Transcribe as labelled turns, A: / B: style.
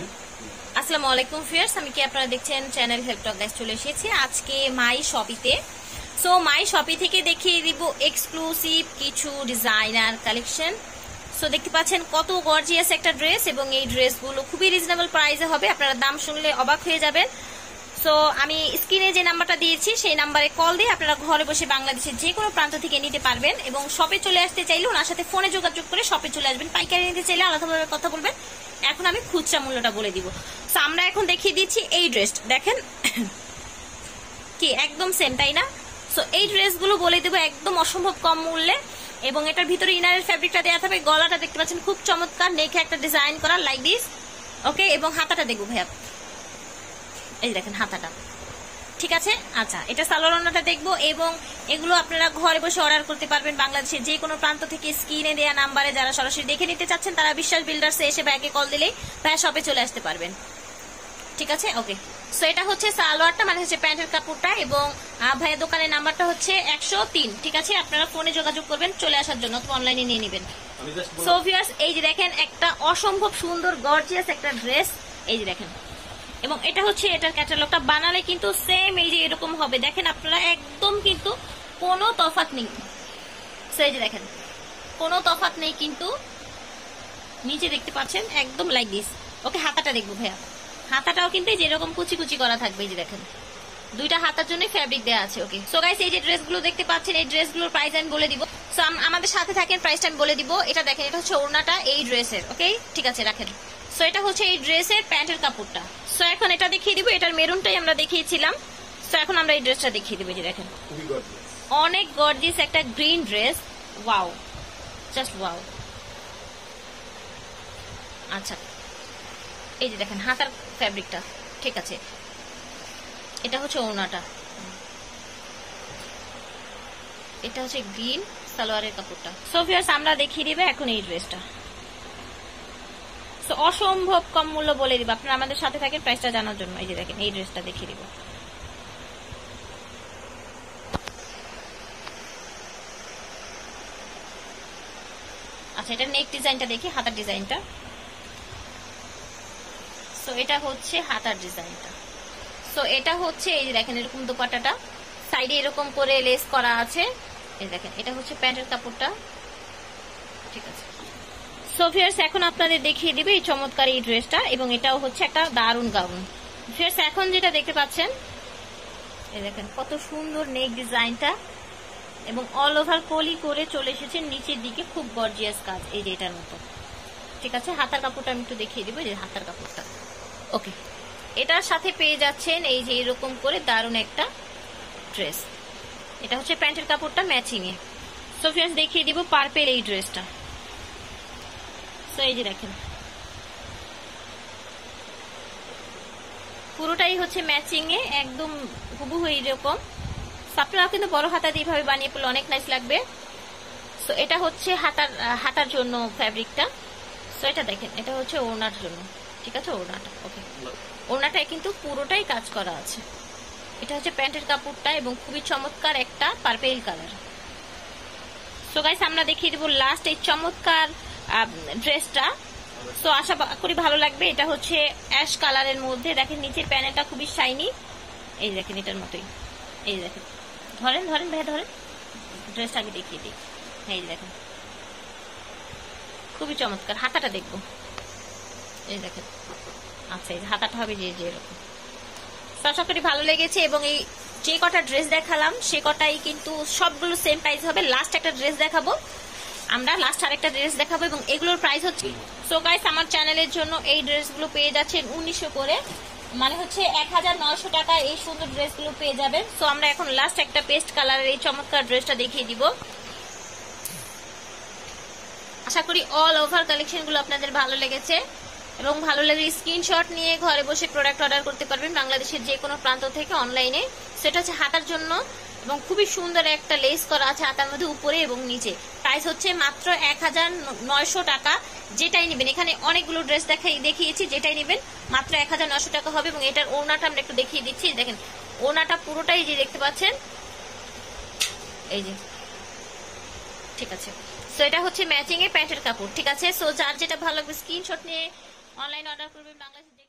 A: হ্যাঁ?
B: আসসালামু আলাইকুম আমি কি আপনারা দেখছেন চ্যানেল চলে এসেছি। আজকে মাই শপিতে সো মাই শপি থেকে দেখিয়ে দিব এক্সক্লুসিভ কিছু ডিজাইনার কালেকশন সো দেখতে পাচ্ছেন কত গর্জিয়াস একটা ড্রেস এবং এই ড্রেসগুলো খুবই রিজনেবল প্রাইসে হবে। আপনারা দাম শুনলে অবাক হয়ে যাবেন। সো আমি স্ক্রিনে যে নাম্বারটা দিয়েছি, সেই নাম্বারে কল দিয়ে আপনারা ঘরে বসে বাংলাদেশের যে কোনো প্রান্ত থেকে নিতে পারবেন এবং শপে চলে আসতে চাইলে ওনার সাথে ফোনে যোগাযোগ করে শপে চলে আসবেন। পাইকারি নিতে চাইলে আলাদাভাবে কথা বলবেন। এখন আমি খুচরা মূল্যটা বলে দিব। সো আমরা এখন দেখিয়ে দিচ্ছি এই ড্রেস দেখেন, কি, একদম সেম তাই না? সো এই ড্রেসগুলো বলে দেবো একদম অসম্ভব কম মূল্যে এবং এটার ভিতরে ইনারের ফ্যাব্রিকটা দেওয়া থাকবে। গলাটা দেখতে পাচ্ছেন খুব চমৎকার নেখে একটা ডিজাইন করা লাইক দিস ওকে এবং হাতাটা দেখব ভাইয়া। এই দেখেন হাতাটা। ঠিক আছে? আচ্ছা এটা সালোয়ারটা দেখব এবং এগুলো আপনারা ঘরে বসে অর্ডার করতে পারবেন বাংলাদেশের যে কোনো প্রান্ত থেকে স্ক্রিনে দেওয়া নাম্বারে যারা সরাসরি দেখে নিতে চাচ্ছেন তারা বিশ্বাস বিল্ডার্সে এসে ব্যাগে কল দিলেই ভাইয়া শপে চলে আসতে পারবেন। ঠিক আছে? ওকে সো এটা হচ্ছে সালোয়ারটা মানে হচ্ছে প্যান্টের কাপড়টা এবং ভাইয়ের দোকানের নাম্বারটা হচ্ছে একশো তিন। ঠিক আছে? আপনারা ফোনে যোগাযোগ করবেন চলে আসার জন্য অথবা অনলাইনে নিয়ে নেবেন।
A: আমি জাস্ট
B: সো ভিউয়ার্স এই যে দেখেন একটা অসম্ভব সুন্দর গর্জিয়াস একটা ড্রেস এই যে দেখেন এবং এটা হচ্ছে এটার ক্যাটালগটা বানালে কিন্তু সেম এই যে এরকম হবে। দেখেন আপনারা একদম কিন্তু কোনো তফাৎ নেই। সেই যে দেখেন, কোনো তফাৎ নেই কিন্তু নিচে দেখতে পাচ্ছেন একদম লাইক দিস ওকে, হাতাটা দেখব ভাইয়া। হাতাটাও কিন্তু যেরকম কুচি কুচি করা থাকবে, এই যে দেখেন। দুইটা হাতার জন্য ফ্যাব্রিক দেওয়া আছে ওকে সো গাইস এই যে ড্রেসগুলো দেখতে পাচ্ছেন এই ড্রেসগুলোর প্রাইস আমি বলে দিব। সো আমাদের সাথে থাকেন প্রাইসটা আমি বলে দিব। এটা দেখেন এটা হচ্ছে ওড়নাটা এই ড্রেসের ওকে ঠিক আছে রাখেন। সো এটা হচ্ছে এই ড্রেসের প্যান্টের কাপড়টা। সো এখন এটা দেখিয়ে দিব এটার মেরুনটাই আমরা দেখিয়েছিলাম। সো এখন আমরা এই ড্রেসটা দেখিয়ে দিব যে দেখেন। অনেক গর্জিয়াস একটা green dress wow just wow আচ্ছা। এই যে দেখেন হাতার ফ্যাব্রিকটা ঠিক আছে। এটা হচ্ছে ওনাটা এটা হচ্ছে গ্রিন সালোয়ারের কাপড়টা। সোফিয়ার্স আমরা দেখিয়ে দিবে এখন এই ড্রেসটা। অসম্ভব কম মূল্য বলে দিব। আপনারা আমাদের সাথে থাকেন প্রাইসটা জানার জন্য। এই যে দেখেন, এই ড্রেসটা দেখিয়ে দিব। আচ্ছা এটা নেক ডিজাইনটা দেখি, হাতার ডিজাইনটা সো এটা হচ্ছে হাতার ডিজাইনটা সো এটা হচ্ছে, এই যে দেখেন এরকম দোপাট্টাটা। সাইডে এরকম করে লেস করা আছে। এই দেখেন, এটা হচ্ছে প্যান্টের কাপড়টা। ঠিক আছে। সো ফিয়ার্স এখন আপনাদের দেখিয়ে দিবে এই চমৎকার এই ড্রেসটা, এবং এটাও হচ্ছে একটা দারুণ গাউন ফিয়ার্স এখন যেটা দেখতে পাচ্ছেন, এই দেখেন, কত সুন্দর নেক ডিজাইনটা এবং অল ওভার কলি করে চলে এসেছে নিচের দিকে, খুব গর্জিয়াস কাজ এই যে এটার মতো। ঠিক আছে, হাতার কাপড়টা আমি একটু দেখিয়ে দিব যে হাতার কাপড়টা। ওকে এটার সাথে পেয়ে যাচ্ছেন এই যে এরকম করে দারুণ একটা ড্রেস। এটা হচ্ছে প্যান্টের কাপড়টা ম্যাচিং এ। সো ফ্রেন্ডস দেখিয়ে দিব পার্পেল এই ড্রেসটা। সো এই যে দেখেন। পুরোটাই হচ্ছে ম্যাচিং এ, একদম হুবহু এইরকম। আপনারা কিন্তু বড় হাতা দিয়ে এইভাবে বানিয়ে পড়লে অনেক নাইস লাগবে। সো এটা হচ্ছে হাতার হাতার জন্য ফ্যাব্রিকটা সো এটা দেখেন, এটা হচ্ছে ওনার জন্য। ঠিক আছে ওড়নাটা ওকে ওড়নাটায় কিন্তু পুরোটাই কাজ করা আছে। এটা হচ্ছে প্যান্টের কাপড়টা এবং খুবই চমৎকার একটা পার্পেল কালার সো গাইস আমরা দেখিয়ে দেবো লাস্ট এই চমৎকার ড্রেসটা সো আশা করি ভালো লাগবে। এটা হচ্ছে অ্যাশ কালারের মধ্যে। দেখেন নিচের প্যানেলটা খুবই শাইনি এই দেখেন এটার মতোই। এই দেখেন। ধরেন ধরেন ভাই ধরেন। ড্রেসটা আগে দেখিয়ে দিই। এই দেখেন। খুবই চমৎকার। হাতাটা দেখব। এই দেখেন। আচ্ছা এই হাতাটা হবে যে যে এরকম। আশা করি ভালো লেগেছে এবং এই যে কটা ড্রেস দেখালাম, সে কটাই কিন্তু সবগুলো সেম প্রাইস হবে। লাস্ট একটা ড্রেস দেখাবো। আমরা লাস্ট আরেকটা ড্রেস দেখাবো এবং এগুলোর প্রাইস হচ্ছে সো গাইস আমার চ্যানেলের জন্য এই ড্রেসগুলো পেয়ে যাচ্ছেন উনিশশো করে। মানে হচ্ছে এক হাজার নয়শো টাকা এই সুন্দর ড্রেসগুলো পেয়ে যাবেন। সো আমরা এখন লাস্ট একটা পেস্ট কালারের এই চমৎকার ড্রেসটা দেখিয়ে দিব। আশা করি অল ওভার কালেকশনগুলো আপনাদের ভালো লেগেছে। এবং ভালো লাগলে স্ক্রিনশট নিয়ে ঘরে বসে প্রোডাক্ট অর্ডার করতে পারবেন বাংলাদেশের যে কোনো প্রান্ত থেকে অনলাইনে সেটা হচ্ছে হাতার জন্য এবং খুবই সুন্দর একটা লেস করা আছে হাতার মধ্যে উপরে এবং নিচে। প্রাইস হচ্ছে মাত্র এক হাজার নয়শো টাকা, যেটাই নেবেন। এখানে অনেকগুলো ড্রেস দেখাই দেখিয়েছি, যেটাই নেবেন, মাত্র এক হাজার নয়শো টাকা হবে এবং এটার ওনাটা আমরা একটু দেখিয়ে দিচ্ছি। দেখেন ওনাটা পুরোটাই যে দেখতে পাচ্ছেন। এই যে, ঠিক আছে। সো এটা হচ্ছে ম্যাচিং এর প্যান্টের কাপড়, ঠিক আছে? সো যার যেটা ভালো লাগবে স্ক্রিনশট নিয়ে অনলাইন অর্ডার করবেন বাংলাদেশে